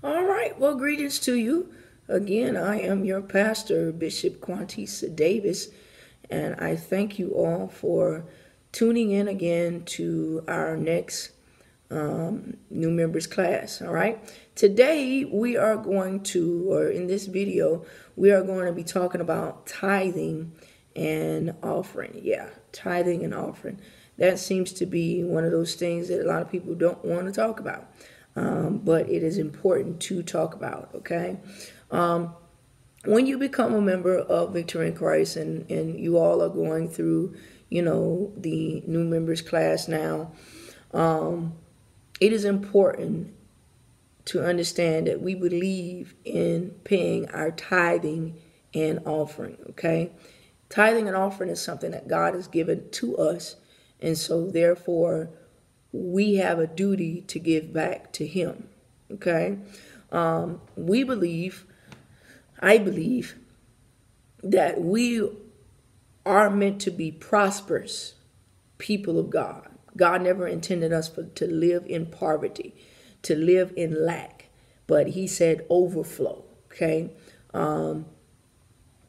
All right. Well, greetings to you. Again, I am your pastor, Bishop Quantisa Davis, and I thank you all for tuning in again to our next um, new members class. All right. Today, we are going to, or in this video, we are going to be talking about tithing and offering. Yeah, tithing and offering. That seems to be one of those things that a lot of people don't want to talk about um, but it is important to talk about, okay? Um, when you become a member of Victory in Christ and, and you all are going through, you know, the new members class now, um, it is important to understand that we believe in paying our tithing and offering, okay? Tithing and offering is something that God has given to us, and so therefore we have a duty to give back to Him. Okay? Um, we believe, I believe, that we are meant to be prosperous people of God. God never intended us for, to live in poverty, to live in lack, but He said overflow. Okay? Um,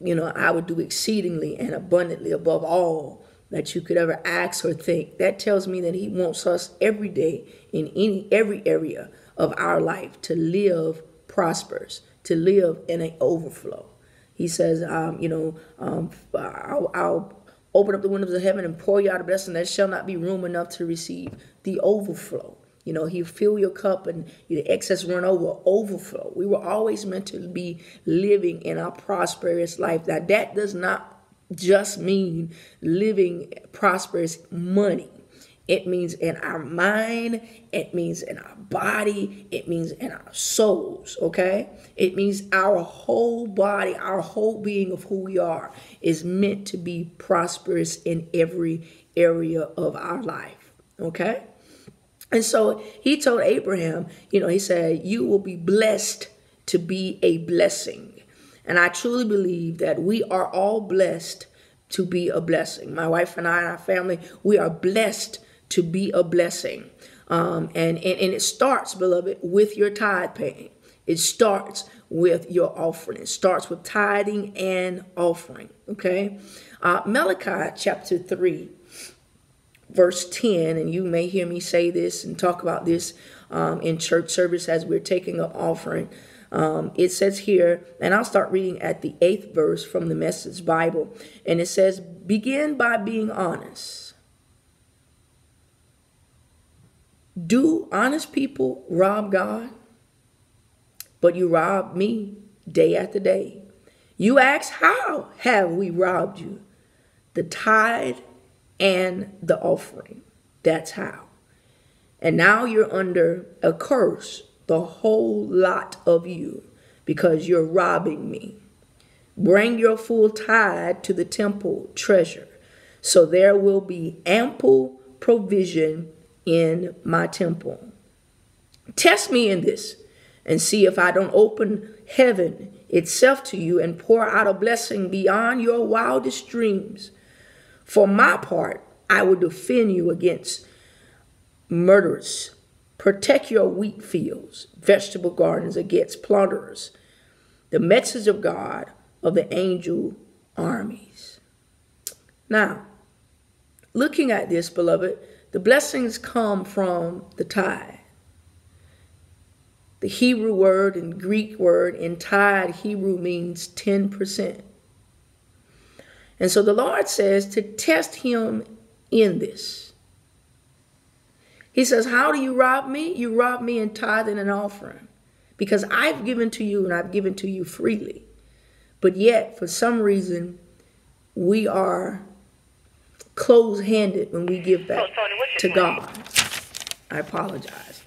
you know, I would do exceedingly and abundantly above all that you could ever ask or think. That tells me that he wants us every day in any every area of our life to live prosperous, to live in an overflow. He says, um, you know, um, I'll, I'll, open up the windows of heaven and pour you out a blessing that shall not be room enough to receive the overflow. You know, he fill your cup and the excess run over, overflow. We were always meant to be living in a prosperous life. Now, that does not just mean living prosperous money. It means in our mind, it means in our body, it means in our souls, okay? It means our whole body, our whole being of who we are is meant to be prosperous in every area of our life, okay? And so he told Abraham, you know, he said, You will be blessed to be a blessing. And I truly believe that we are all blessed to be a blessing. My wife and I and our family, we are blessed to be a blessing. Um, and, and, and it starts, beloved, with your tithe paying. It starts with your offering. It starts with tithing and offering. Okay? Uh, Malachi chapter 3, verse 10, and you may hear me say this and talk about this um, in church service as we're taking an offering. Um, it says here, and I'll start reading at the eighth verse from the Message Bible, and it says, Begin by being honest. Do honest people rob God? But you rob me day after day. You ask, How have we robbed you? The tithe and the offering. That's how. And now you're under a curse the whole lot of you because you're robbing me. Bring your full tithe to the temple treasure, so there will be ample provision in my temple. Test me in this and see if I don't open heaven itself to you and pour out a blessing beyond your wildest dreams. For my part, I will defend you against murderers Protect your wheat fields, vegetable gardens against plunderers. The message of God of the angel armies. Now, looking at this, beloved, the blessings come from the tithe. The Hebrew word and Greek word in tithe, Hebrew means 10%. And so the Lord says to test him in this. He says, How do you rob me? You rob me in tithing and offering because I've given to you and I've given to you freely. But yet, for some reason, we are close handed when we give back to God. I apologize.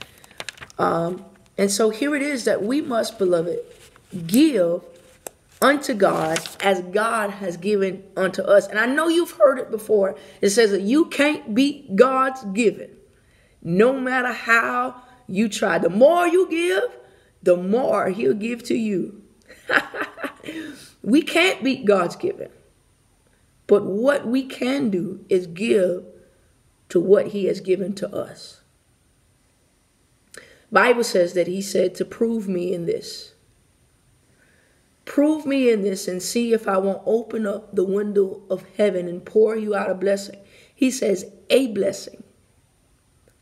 Um, and so here it is that we must, beloved, give unto God as God has given unto us. And I know you've heard it before. It says that you can't beat God's giving no matter how you try. The more you give, the more he'll give to you. we can't beat God's giving. But what we can do is give to what he has given to us. Bible says that he said to prove me in this. Prove me in this and see if I won't open up the window of heaven and pour you out a blessing. He says, a blessing.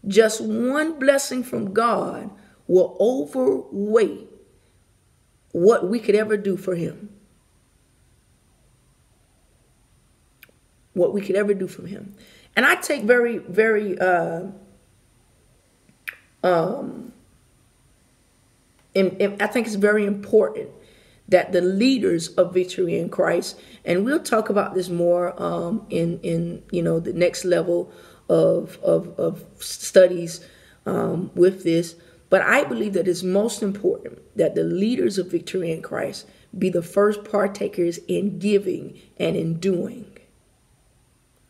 Just one blessing from God will overweigh what we could ever do for him. What we could ever do for him. And I take very, very uh, um, and, and I think it's very important that the leaders of victory in Christ, and we'll talk about this more um, in in you know the next level of of, of studies um, with this. But I believe that it's most important that the leaders of victory in Christ be the first partakers in giving and in doing.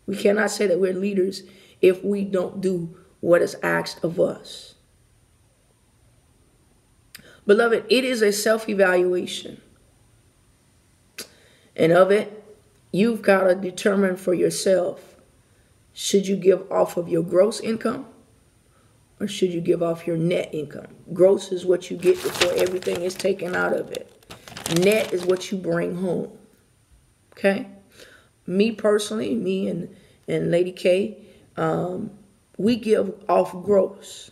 We cannot say that we're leaders if we don't do what is asked of us. Beloved, it is a self evaluation. And of it, you've got to determine for yourself should you give off of your gross income or should you give off your net income? Gross is what you get before everything is taken out of it, net is what you bring home. Okay? Me personally, me and, and Lady K, um, we give off gross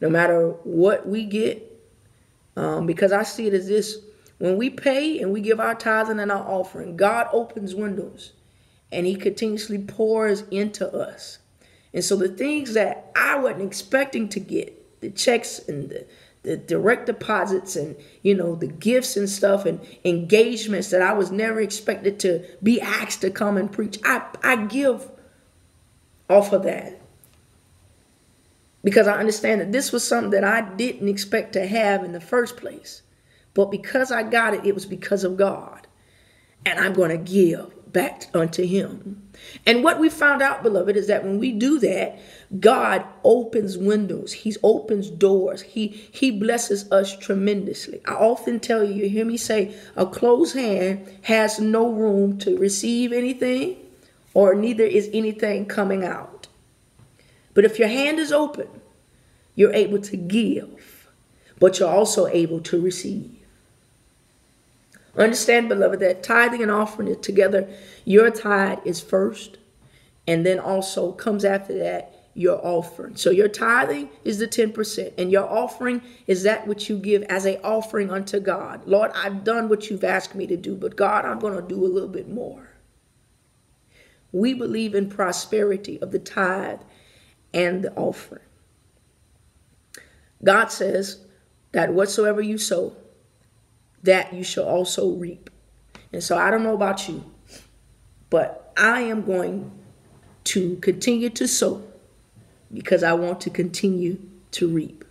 no matter what we get. Um, because I see it as this when we pay and we give our tithing and our offering, God opens windows and He continuously pours into us. And so the things that I wasn't expecting to get, the checks and the, the direct deposits and you know the gifts and stuff and engagements that I was never expected to be asked to come and preach. I, I give off of that because I understand that this was something that I didn't expect to have in the first place. But because I got it, it was because of God. And I'm going to give back unto Him. And what we found out, beloved, is that when we do that, God opens windows. He opens doors. He He blesses us tremendously. I often tell you, you hear me say, a closed hand has no room to receive anything, or neither is anything coming out. But if your hand is open, you're able to give, but you're also able to receive. Understand, beloved, that tithing and offering it together, your tithe is first, and then also comes after that your offering. So your tithing is the 10%, and your offering is that which you give as a offering unto God. Lord, I've done what you've asked me to do, but God, I'm going to do a little bit more. We believe in prosperity of the tithe and the offering. God says that whatsoever you sow, that you shall also reap. And so I don't know about you, but I am going to continue to sow because I want to continue to reap.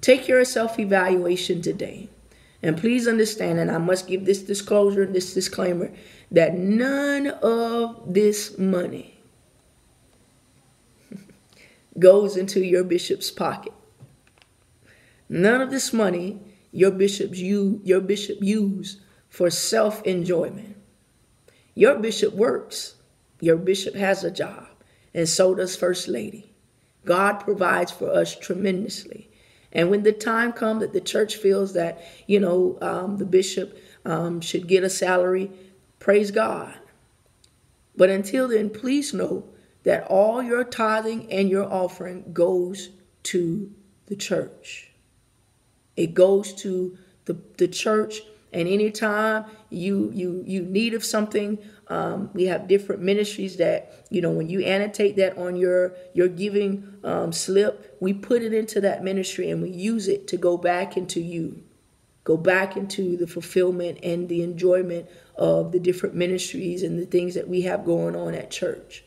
Take your self evaluation today. And please understand, and I must give this disclosure, and this disclaimer, that none of this money goes into your bishop's pocket. None of this money your bishops you your bishop use for self-enjoyment. Your bishop works. Your bishop has a job, and so does First Lady. God provides for us tremendously. And when the time comes that the church feels that, you know, um, the bishop um, should get a salary, praise God. But until then, please know that all your tithing and your offering goes to the church. It goes to the, the church. And anytime you you you need of something, um, we have different ministries that you know when you annotate that on your your giving um, slip, we put it into that ministry and we use it to go back into you, go back into the fulfillment and the enjoyment of the different ministries and the things that we have going on at church.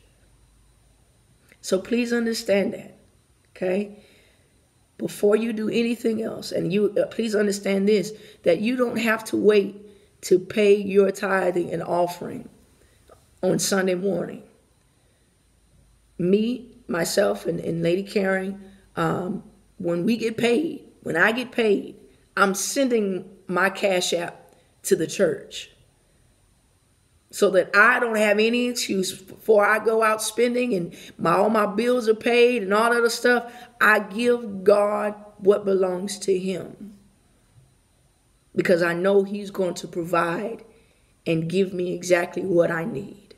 So please understand that, okay? Before you do anything else, and you uh, please understand this that you don't have to wait to pay your tithing and offering on Sunday morning. Me, myself, and, and Lady Caring, um, when we get paid, when I get paid, I'm sending my cash app to the church. So that I don't have any excuse before I go out spending and my all my bills are paid and all that other stuff. I give God what belongs to him. Because I know he's going to provide and give me exactly what I need.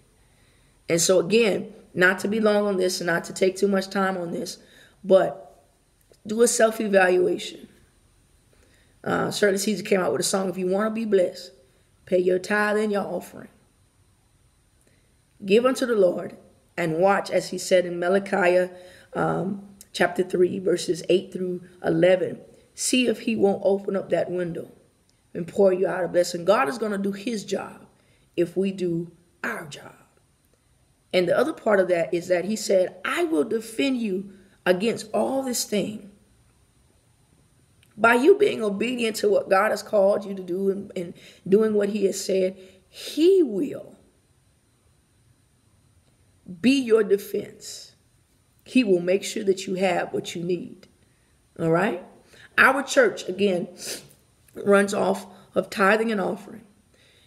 And so again, not to be long on this and not to take too much time on this, but do a self-evaluation. Uh, Shirley Caesar came out with a song, if you want to be blessed, pay your tithe and your offering. Give unto the Lord and watch, as he said in Malachi um, chapter 3, verses 8 through 11. See if he won't open up that window and pour you out a blessing. God is going to do his job if we do our job. And the other part of that is that he said, I will defend you against all this thing. By you being obedient to what God has called you to do and, and doing what he has said, he will be your defense. He will make sure that you have what you need. All right? Our church, again, runs off of tithing and offering.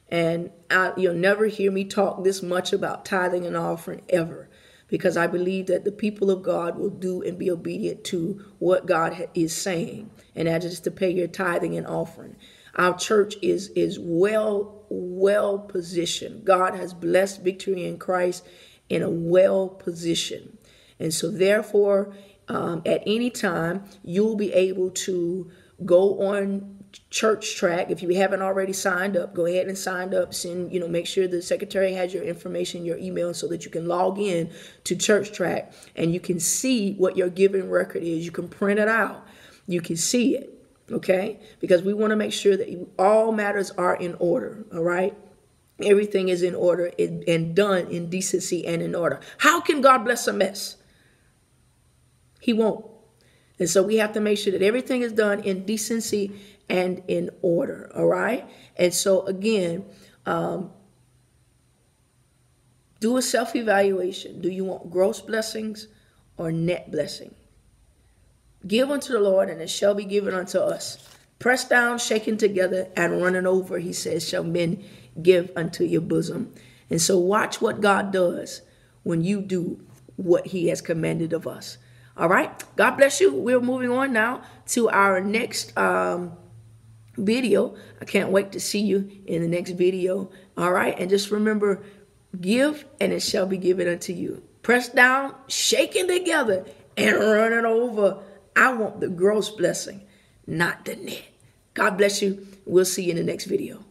And I, you'll never hear me talk this much about tithing and offering ever because I believe that the people of God will do and be obedient to what God is saying, and that is to pay your tithing and offering. Our church is is well well positioned. God has blessed victory in Christ in a well position, and so therefore, um, at any time you'll be able to go on ChurchTrac. If you haven't already signed up go ahead and sign up. Send you know make sure the secretary has your information your email so that you can log in to ChurchTrac and you can see what your giving record is. You can print it out. You can see it okay? Because we want to make sure that all matters are in order all right everything is in order and done in decency and in order how can god bless a mess he won't and so we have to make sure that everything is done in decency and in order. All right. And so, again, um, do a self evaluation. Do you want gross blessings or net blessing? Give unto the Lord, and it shall be given unto us. Pressed down, shaken together, and running over, he says, shall men give unto your bosom. And so, watch what God does when you do what he has commanded of us. All right. God bless you. We're moving on now to our next um, video. I can't wait to see you in the next video. All right. And just remember, give and it shall be given unto you. Press down, shaking together, and running over. I want the gross blessing, not the net. God bless you. We'll see you in the next video.